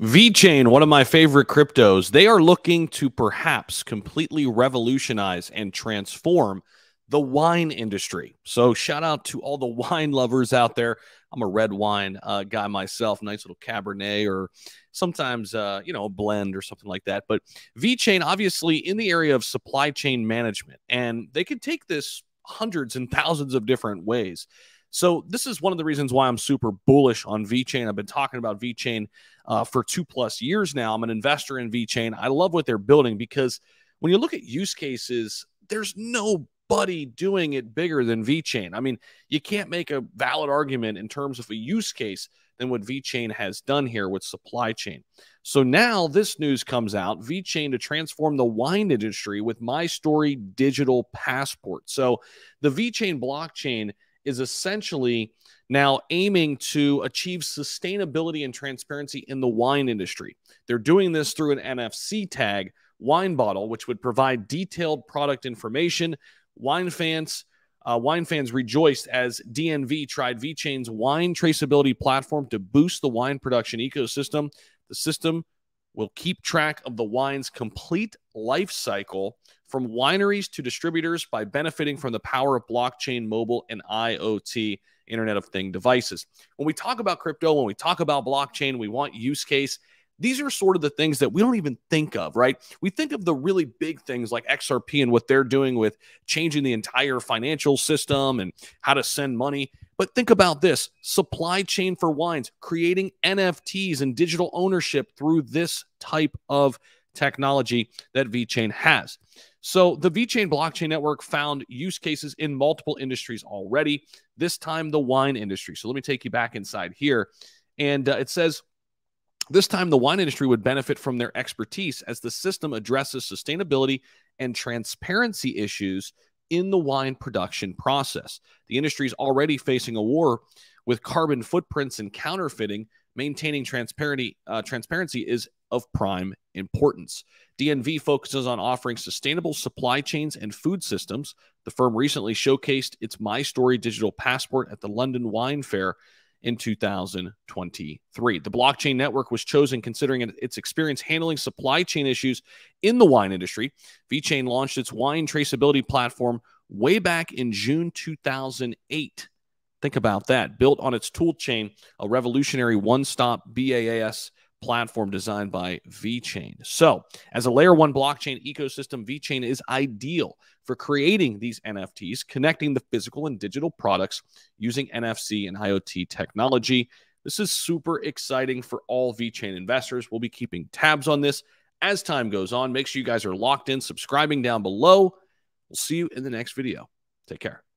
VeChain, one of my favorite cryptos, they are looking to perhaps completely revolutionize and transform the wine industry. So, shout out to all the wine lovers out there. I'm a red wine uh, guy myself, nice little Cabernet or sometimes, uh, you know, a blend or something like that. But VeChain, obviously, in the area of supply chain management, and they can take this hundreds and thousands of different ways. So this is one of the reasons why I'm super bullish on VeChain. I've been talking about VeChain uh, for two plus years now. I'm an investor in VeChain. I love what they're building because when you look at use cases, there's nobody doing it bigger than VeChain. I mean, you can't make a valid argument in terms of a use case than what VeChain has done here with supply chain. So now this news comes out VeChain to transform the wine industry with My Story Digital Passport. So the VeChain blockchain is essentially now aiming to achieve sustainability and transparency in the wine industry. They're doing this through an NFC tag wine bottle, which would provide detailed product information. Wine fans, uh, wine fans rejoiced as DNV tried VeChain's wine traceability platform to boost the wine production ecosystem. The system will keep track of the wine's complete life cycle from wineries to distributors by benefiting from the power of blockchain, mobile, and IoT, Internet of Thing devices. When we talk about crypto, when we talk about blockchain, we want use case. These are sort of the things that we don't even think of, right? We think of the really big things like XRP and what they're doing with changing the entire financial system and how to send money. But think about this supply chain for wines, creating NFTs and digital ownership through this type of technology that VeChain has. So the VeChain blockchain network found use cases in multiple industries already, this time the wine industry. So let me take you back inside here. And uh, it says, this time, the wine industry would benefit from their expertise as the system addresses sustainability and transparency issues in the wine production process. The industry is already facing a war with carbon footprints and counterfeiting. Maintaining transparency, uh, transparency is of prime importance. DNV focuses on offering sustainable supply chains and food systems. The firm recently showcased its My Story digital passport at the London Wine Fair in 2023. The blockchain network was chosen considering its experience handling supply chain issues in the wine industry. VeChain launched its wine traceability platform way back in June 2008. Think about that. Built on its tool chain, a revolutionary one stop BaaS platform designed by VeChain. So, as a layer one blockchain ecosystem, VeChain is ideal for creating these NFTs, connecting the physical and digital products using NFC and IoT technology. This is super exciting for all VeChain investors. We'll be keeping tabs on this as time goes on. Make sure you guys are locked in, subscribing down below. We'll see you in the next video. Take care.